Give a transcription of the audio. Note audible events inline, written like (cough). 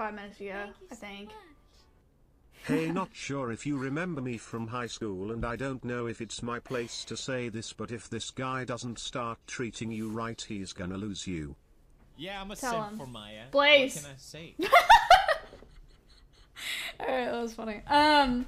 five minutes ago, I think. Hey, (laughs) not sure if you remember me from high school, and I don't know if it's my place to say this, but if this guy doesn't start treating you right, he's gonna lose you. Yeah, I'm a Tell simp him. for Maya. Blaze. What can I say? (laughs) Alright, that was funny. Um,